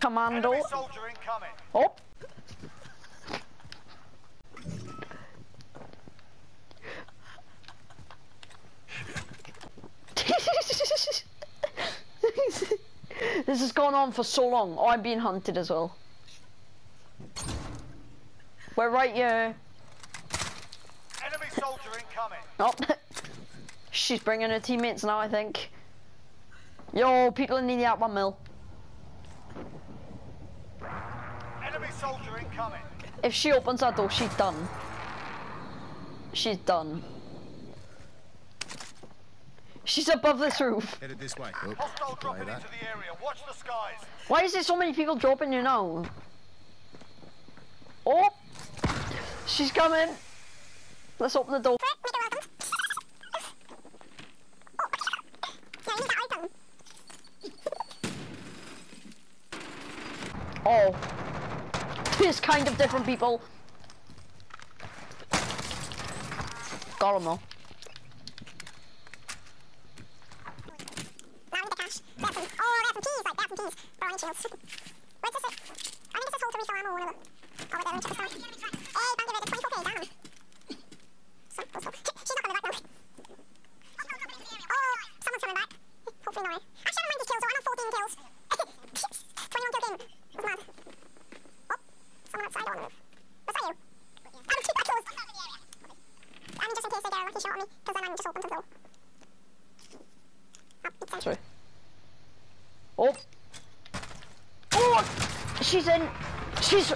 Commando. Enemy soldier incoming. Oh. this has gone on for so long. Oh, I'm being hunted as well. We're right here. Enemy soldier incoming. Oh, she's bringing her teammates now, I think. Yo, people in the one mill. Enemy soldier incoming. If she opens that door, she's done. She's done. She's above this roof. Headed this way. Oh, Hostile play dropping that. into the area. Watch the skies. Why is there so many people dropping you now? Oh! She's coming! Let's open the door. Make it welcome. Oh. Yeah, you need that open. Oh. There's kind of different people. Got 'em though. Now we need the cash. That's some, oh, that's Oh, some keys, like, that's some keys. For orange shields. Where's this? I says hold to refill ammo, of them. Oh, wait there, let me check stomach. Hey, rated, 24k, damn. So, so, so. She's not coming back now. Oh, someone's coming back. Hopefully no way. Actually, I don't mind these kills, though. I'm on 14 kills. 21 kill game. It's mad. Oh, someone outside, I don't wanna move. Was that you? I would keep that closed. I mean, just in case they get a lucky shot on me, because then I'm just open to the door. Oh, it's empty. Sorry. Oh. Oh! She's in. She's.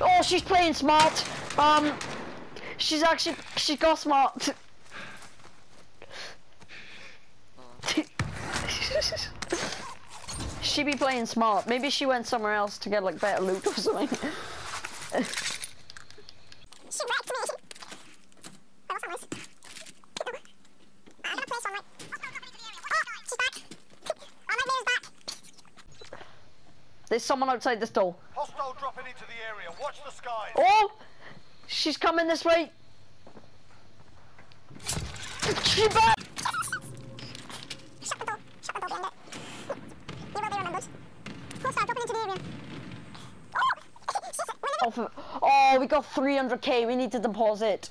Oh, she's playing smart. Um. She's actually. She got smart. she be playing smart. Maybe she went somewhere else to get like better loot or something. She wrecked me. That was nice. I'm gonna place one right. Oh, she's back. Oh, my mirror's back. There's someone outside this door. Hostile dropping into the area. Watch the skies. Oh! She's coming this way. She back. Shut the door. Shut the door behind it. You will be remembered. Hostile dropping into the area. Oh! She's winning. Off of, oh, we got 300k. We need to deposit.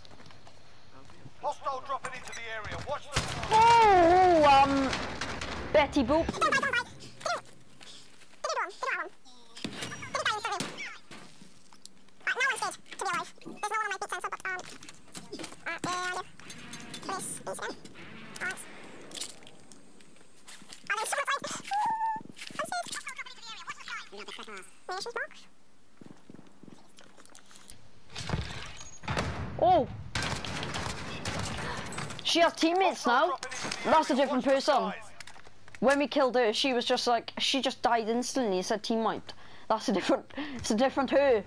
Hostile dropping into the area. Watch the. Oh, um, Betty Boop. Don't fight, don't fight. Give me. Give me one. Give me that one. Give me that instantly. Right, no one's dead, to be alive. There's no one on my feet sensor, but, um... Uh, yeah, I do. Oh, there's someone alive. I'm safe. Munitions box. Oh. She has teammates now. Dropping into the That's a different person. When we killed her, she was just like, she just died instantly. It said teammate. That's a different, it's a different her.